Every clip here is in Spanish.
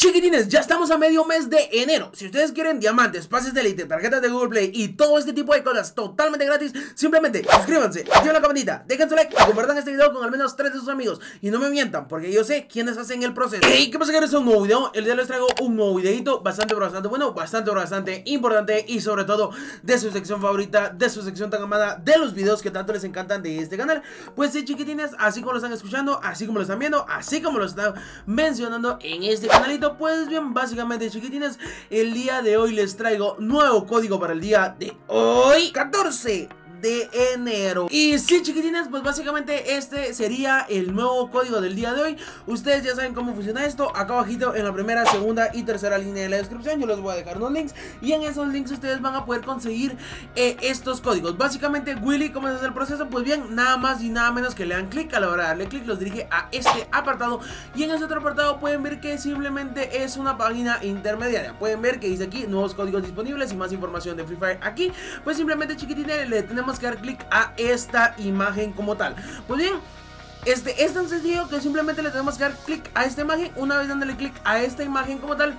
Chiquitines, ya estamos a medio mes de enero. Si ustedes quieren diamantes, pases de elite, tarjetas de Google Play y todo este tipo de cosas totalmente gratis, simplemente suscríbanse, activen la campanita, dejen su like y compartan este video con al menos tres de sus amigos. Y no me mientan, porque yo sé quiénes hacen el proceso. Hey, ¿qué pasa? Que es un nuevo video. El día les traigo un nuevo videito bastante, bastante bueno, bastante, bastante importante y sobre todo de su sección favorita, de su sección tan amada, de los videos que tanto les encantan de este canal. Pues sí, chiquitines, así como lo están escuchando, así como lo están viendo, así como lo están mencionando en este canalito pues bien, básicamente chiquitines, el día de hoy les traigo nuevo código para el día de hoy 14 de enero. Y sí chiquitines, pues básicamente este sería el nuevo código del día de hoy. Ustedes ya saben cómo funciona esto. Acá abajito en la primera, segunda y tercera línea de la descripción Yo les voy a dejar unos links. Y en esos links ustedes van a poder conseguir eh, estos códigos. Básicamente Willy, ¿cómo se hace el proceso? Pues bien, nada más y nada menos que le dan clic A la hora de darle clic los dirige a este apartado. Y en ese otro apartado pueden ver que simplemente es una página intermediaria. Pueden ver que dice aquí nuevos códigos disponibles y más información de Free Fire aquí. Pues simplemente chiquitines le tenemos que dar clic a esta imagen como tal. Pues bien, este es tan sencillo que simplemente le tenemos que dar clic a esta imagen. Una vez dándole clic a esta imagen como tal,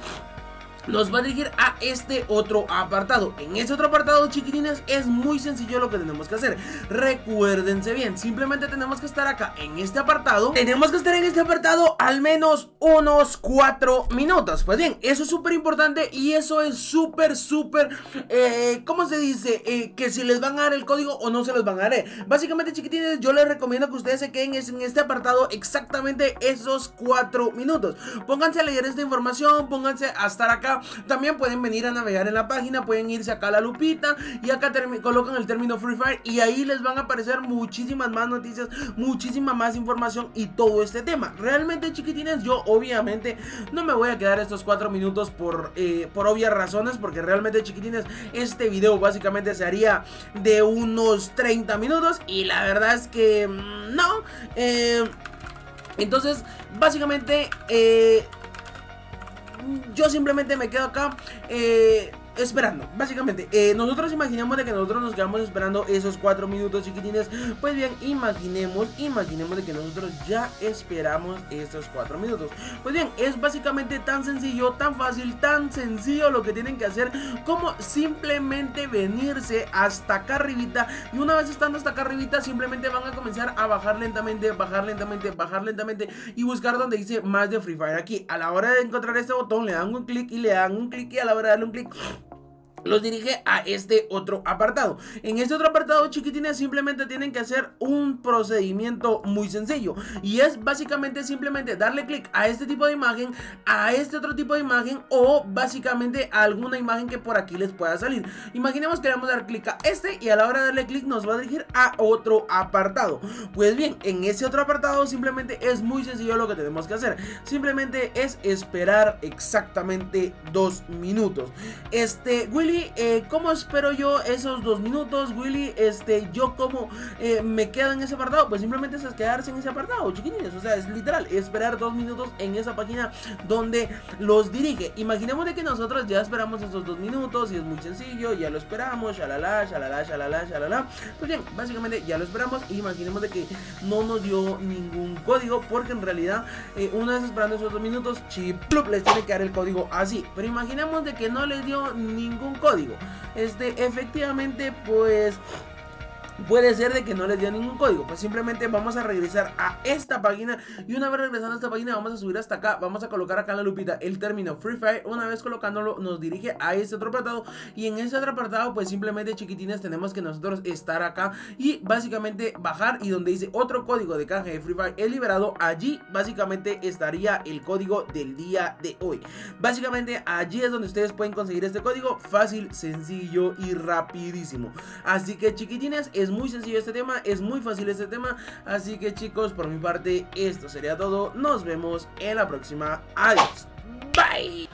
nos va a dirigir a este otro apartado. En ese otro apartado, chiquitines, es muy sencillo lo que tenemos que hacer. Recuérdense bien, simplemente tenemos que estar acá en este apartado. Tenemos que estar en este apartado al menos unos 4 minutos. Pues bien, eso es súper importante y eso es súper, súper, eh, ¿cómo se dice? Eh, que si les van a dar el código o no se los van a dar. Básicamente, chiquitines, yo les recomiendo que ustedes se queden en este apartado exactamente esos 4 minutos. Pónganse a leer esta información, pónganse a estar acá también pueden venir a navegar en la página, pueden irse acá a la lupita y acá colocan el término Free Fire y ahí les van a aparecer muchísimas más noticias, muchísima más información y todo este tema. Realmente chiquitines, yo obviamente no me voy a quedar estos 4 minutos por, eh, por obvias razones porque realmente chiquitines, este video básicamente se haría de unos 30 minutos y la verdad es que mm, no. Eh, entonces, básicamente... Eh, yo simplemente me quedo acá eh, esperando, básicamente eh, Nosotros imaginemos de que nosotros nos quedamos esperando esos 4 minutos chiquitines. Pues bien, imaginemos, imaginemos de que nosotros ya esperamos esos 4 minutos. Pues bien, es básicamente tan sencillo, tan fácil, tan sencillo lo que tienen que hacer Como simplemente venirse hasta acá arribita. Y una vez estando hasta acá arribita simplemente van a comenzar a bajar lentamente, bajar lentamente, bajar lentamente Y buscar donde dice más de Free Fire. Aquí, a la hora de encontrar este botón le dan un clic y le dan un clic Y a la hora de darle un clic los dirige a este otro apartado. En este otro apartado, chiquitines, simplemente tienen que hacer un procedimiento muy sencillo. Y es básicamente simplemente darle clic a este tipo de imagen, a este otro tipo de imagen o básicamente a alguna imagen que por aquí les pueda salir. Imaginemos que le vamos a dar clic a este y a la hora de darle clic nos va a dirigir a otro apartado. Pues bien, en ese otro apartado simplemente es muy sencillo lo que tenemos que hacer. Simplemente es esperar exactamente dos minutos. Este, Willy eh, ¿cómo espero yo esos dos minutos, Willy? Este, yo como eh, me quedo en ese apartado, pues simplemente es quedarse en ese apartado, chiquitines, o sea, es literal, esperar dos minutos en esa página donde los dirige. Imaginemos de que nosotros ya esperamos esos dos minutos y es muy sencillo, ya lo esperamos, shalala, shalala, shalala, shalala. Pues bien, básicamente ya lo esperamos y imaginemos de que no nos dio ningún código porque en realidad eh, una vez esperando esos dos minutos, chip, les tiene que dar el código así. Pero imaginemos de que no les dio ningún código. Este, efectivamente, pues puede ser de que no les dio ningún código Pues simplemente vamos a regresar a esta página Y una vez regresando a esta página vamos a subir hasta acá Vamos a colocar acá en la lupita el término Free Fire Una vez colocándolo nos dirige a este otro apartado Y en este otro apartado pues simplemente chiquitines tenemos que nosotros estar acá Y básicamente bajar y donde dice otro código de caja de Free Fire es liberado Allí básicamente estaría el código del día de hoy. Básicamente allí es donde ustedes pueden conseguir este código Fácil, sencillo y rapidísimo. Así que chiquitines muy sencillo este tema, es muy fácil este tema. Así que chicos, por mi parte, esto sería todo. Nos vemos en la próxima. Adiós. Bye.